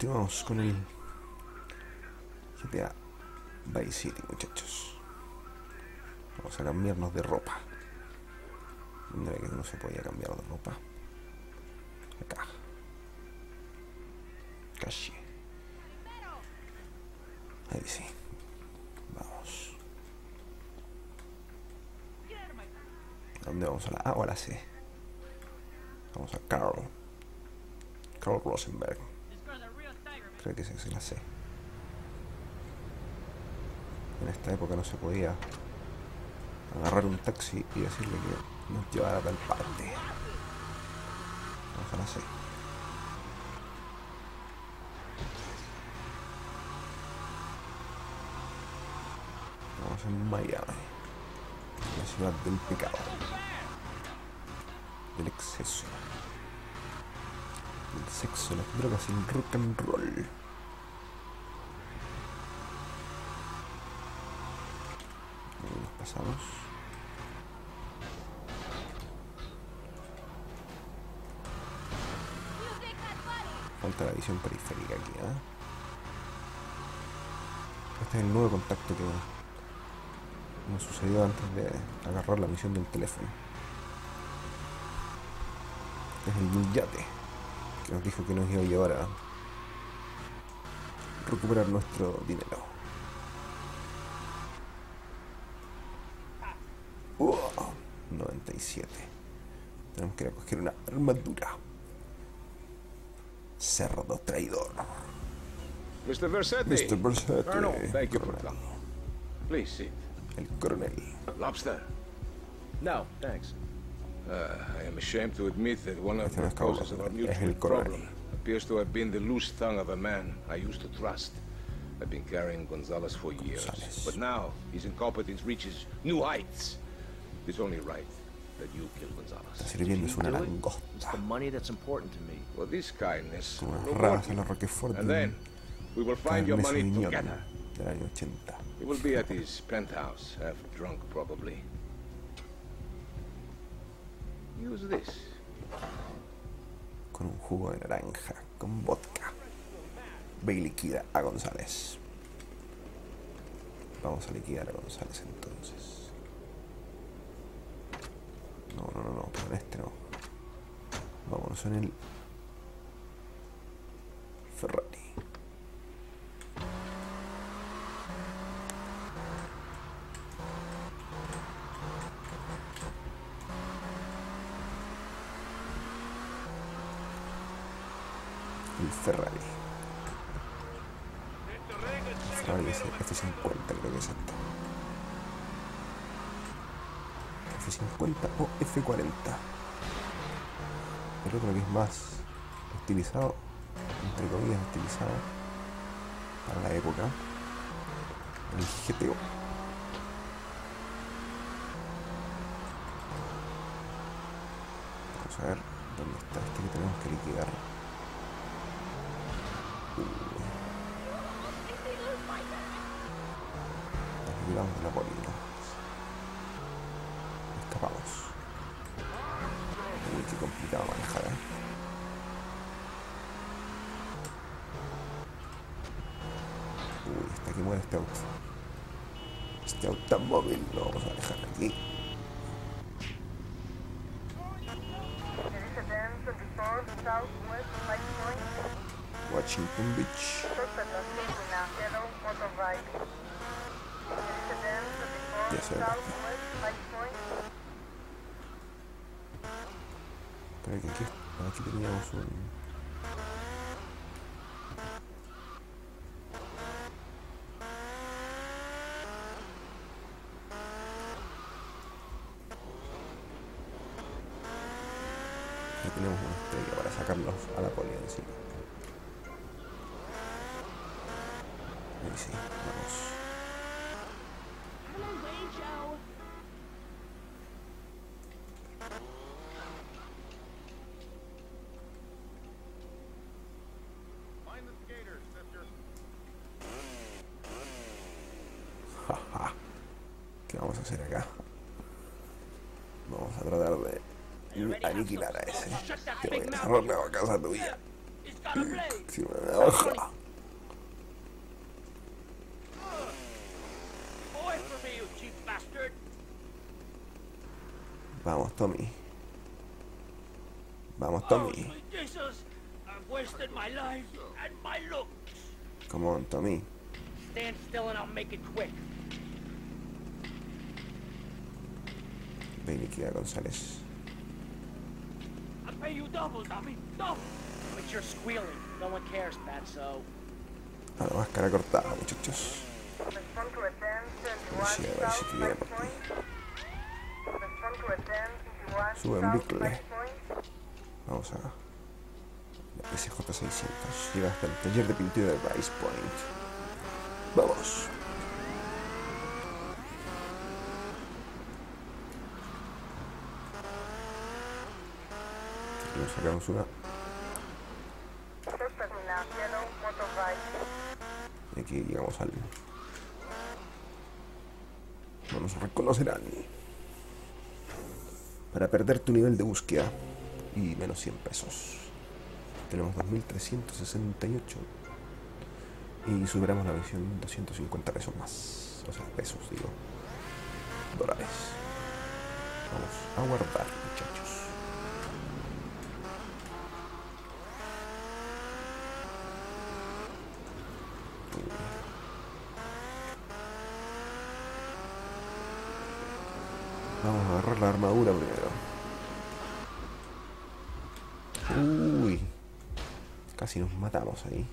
continuamos con el GTA Vice City, muchachos. Vamos a cambiarnos de ropa. ¿Dónde que no se podía cambiar de ropa? Acá. Calle. Ahí sí. Vamos. ¿A dónde vamos? ¿A la A o a C? Vamos a Carl. Carl Rosenberg. Creo que es la C. En esta época no se podía agarrar un taxi y decirle que nos llevara a tal parte. Vamos a la C. Vamos en Miami, la ciudad del pecado, del exceso, del sexo, las drogas el rock and roll. Nos pasamos. Falta la visión periférica aquí, ¿eh? Este es el nuevo contacto que me sucedió antes de agarrar la misión del teléfono. Este es el yate que nos dijo que nos iba a llevar a recuperar nuestro dinero. Uah, 97. Tenemos que ir a coger una armadura. Cerdo traidor. Mr. Versetti. Mr. Versetti. Colonel, thank you for coming. Please sit. El coronel. Lobster. No, thanks. Uh, I am ashamed to admit that one of the no es Cabo, causes of our mutual problem appears to have been the loose tongue of a man I used to trust. I've been carrying Gonzalez for years, but now his incompetence reaches new heights. It's only right that you kill Gonzalez. Está sirviendo es una Do it. It's the money that's important to me. For this kindness, Como unas reward ranas you. en los Roquefort and then we will find your money together. del año 80. He will be at his penthouse, half drunk probably. Use this. Con un jugo de naranja, con vodka. Ve y liquida a González. Vamos a liquidar a González entonces. No, no, no, no, pero en este no. Vámonos en el Ferrari. El Ferrari. Ferrari es el F50 creo que es esto. F50 o F40. El otro que es más estilizado, entre comillas estilizado, para la época. El GTO. Vamos a ver dónde está este que tenemos que liquidar. De la poli, ¿no? Escapamos. Uy, qué complicado manejar, ¿eh? Uy, hasta aquí muere este auto. Este automóvil lo vamos a dejar aquí. Yes, sir. Southwest Light Point, Creo que aquí, aquí teníamos un... Tenemos una estrella para sacarlos a la poli encima. Ahí sí, vamos. ¿Qué vamos a hacer acá? Vamos a tratar de aniquilar a ese. Te voy a cerrar la casa tuya. Sí, una Vamos, Tommy. Vamos, Oh, Tommy. sweet Jesus. I've wasted my life and my looks. Come on, Tommy. Stand still and I'll make it quick. Ven y queda González. I'll pay you double, dummy. Double. But you're squealing. No one cares, Fatso. A la máscara cortada, muchachos. To a 10, Sí, 31 a ver si Five por ti. Sube en. Five Point. Vamos a la SJ600. Llega hasta el taller de pintura de Rice Point. Vamos. Aquí nos sacamos una. Y aquí llegamos al. No nos reconocerán. Para perder tu nivel de búsqueda y menos 100 pesos. Tenemos 2368. Y superamos la misión 250 pesos más. O sea, pesos, digo. Dólares. Vamos a guardar, muchachos. Vamos a agarrar la armadura primero. Uy. Casi nos matamos ahí.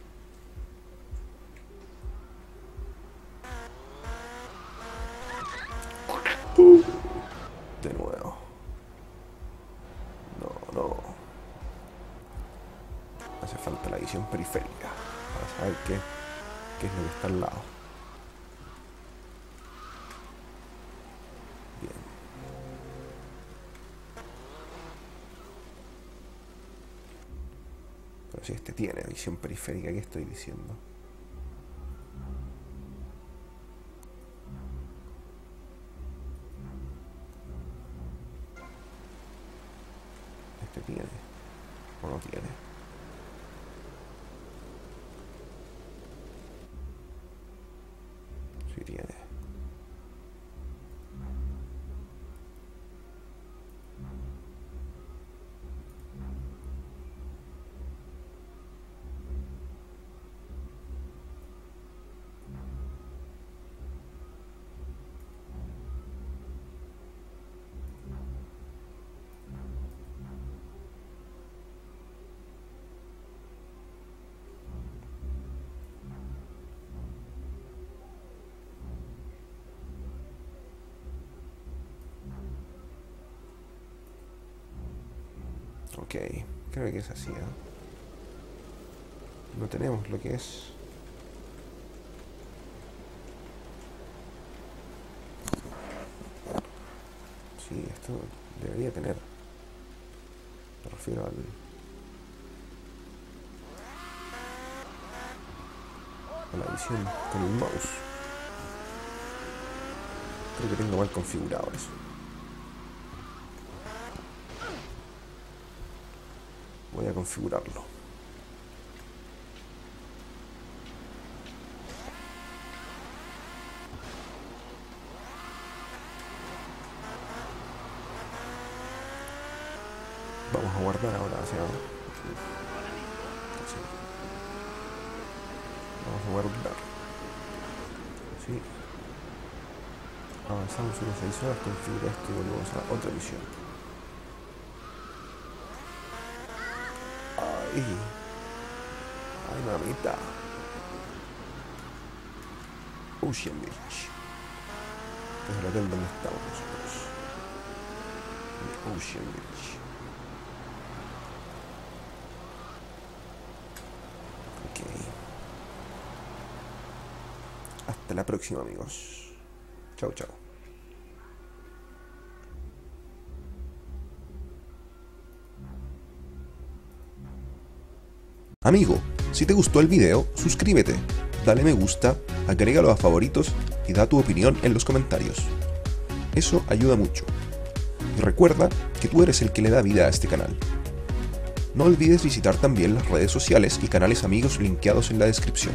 De nuevo. No, no. Hace falta la visión periférica para saber qué, qué es lo que está al lado. Si este tiene visión periférica, ¿qué estoy diciendo? Este tiene. O no tiene. Sí tiene. Ok, creo que es así. ¿eh? No tenemos lo que es. Sí, esto debería tener. Me refiero al. a la visión con el mouse. Creo que tengo mal configurado eso. Voy a configurarlo. Vamos a guardar ahora hacia abajo. Vamos a guardar. Avanzamos unas 6 horas, configura esto y volvemos a otra misión. Ay. Ay, mamita. Ocean Beach. Es el hotel donde estamos nosotros. Ocean Beach. Ok. Hasta la próxima, amigos. Chao, chao. Amigo, si te gustó el video, suscríbete, dale me gusta, agrégalo a favoritos y da tu opinión en los comentarios. Eso ayuda mucho. Y recuerda que tú eres el que le da vida a este canal. No olvides visitar también las redes sociales y canales amigos linkeados en la descripción.